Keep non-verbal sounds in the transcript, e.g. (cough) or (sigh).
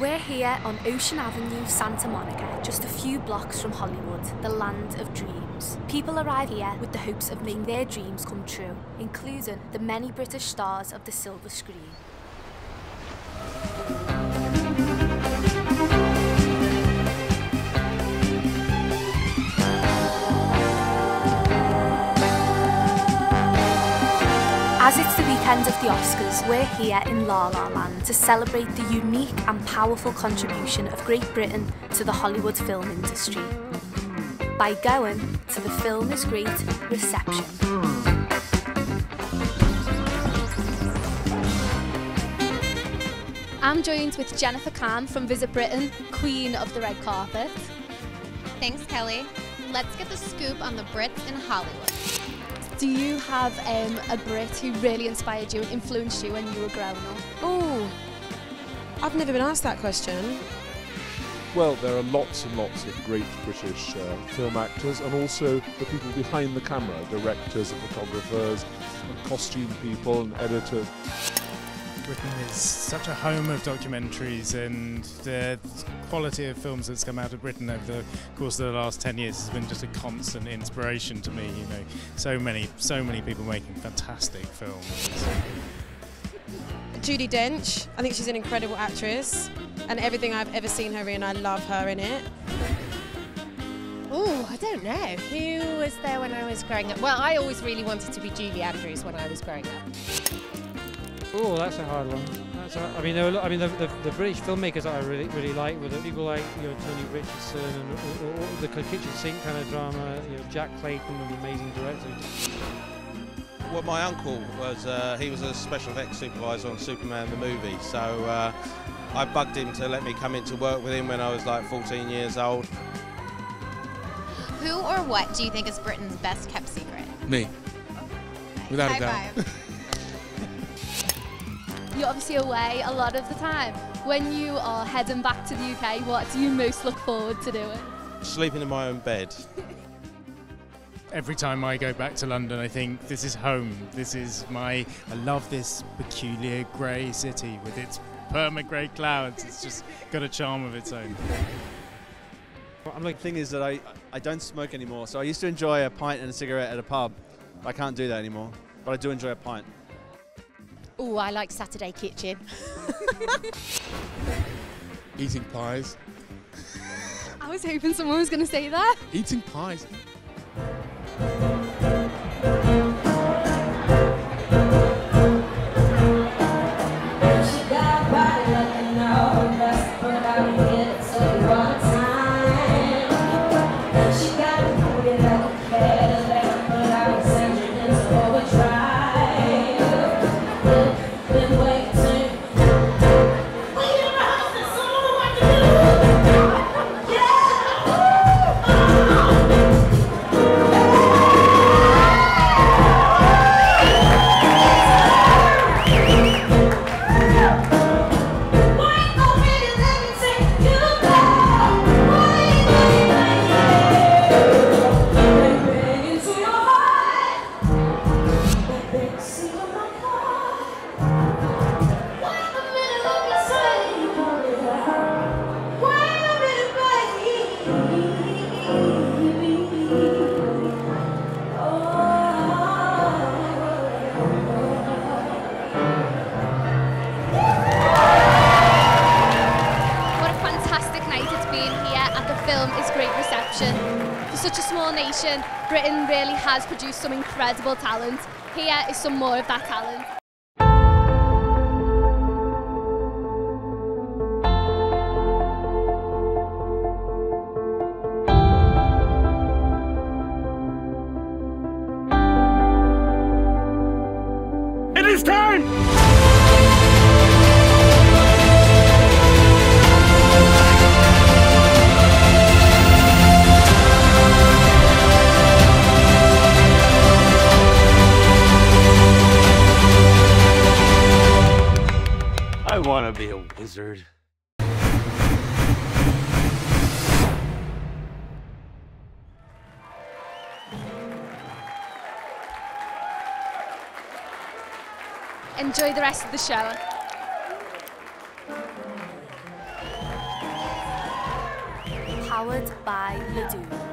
We're here on Ocean Avenue, Santa Monica, just a few blocks from Hollywood, the land of dreams. People arrive here with the hopes of making their dreams come true, including the many British stars of the silver screen. As it's the weekend of the Oscars, we're here in La La Land to celebrate the unique and powerful contribution of Great Britain to the Hollywood film industry by going to the Film is Great reception. I'm joined with Jennifer Kahn from Visit Britain, Queen of the Red Carpet. Thanks, Kelly. Let's get the scoop on the Brits in Hollywood. Do you have um, a Brit who really inspired you and influenced you when you were growing up? Oh, I've never been asked that question. Well, there are lots and lots of great British uh, film actors and also the people behind the camera, directors and photographers, and costume people and editors. Britain is such a home of documentaries, and the quality of films that's come out of Britain over the course of the last 10 years has been just a constant inspiration to me. You know, so many, so many people making fantastic films. Judi Dench, I think she's an incredible actress, and everything I've ever seen her in, I love her in it. Oh, I don't know. Who was there when I was growing up? Well, I always really wanted to be Julie Andrews when I was growing up. Oh, that's a hard one. That's a, I mean, there were, I mean, the, the, the, British filmmakers that I really really like were the people like you know Tony Richardson and or, or, or the kitchen sink kind of drama. You know, Jack Clayton, an amazing director. Well, my uncle was uh, he was a special effects supervisor on Superman the movie, so uh, I bugged him to let me come in to work with him when I was like 14 years old. Who or what do you think is Britain's best kept secret? Me, without High a doubt. (laughs) five. You're obviously away a lot of the time. When you are heading back to the UK, what do you most look forward to doing? Sleeping in my own bed. (laughs) Every time I go back to London, I think this is home. This is my. I love this peculiar grey city with its perma grey clouds. It's just got a charm of its own. I'm like, thing is that I, I don't smoke anymore. So I used to enjoy a pint and a cigarette at a pub. I can't do that anymore. But I do enjoy a pint. Oh, I like Saturday Kitchen. (laughs) Eating pies. I was hoping someone was going to say that. Eating pies. What Film is Great reception. For such a small nation, Britain really has produced some incredible talent. Here is some more of that talent. It is time! want to be a wizard. Enjoy the rest of the show. Powered by the Ladoo.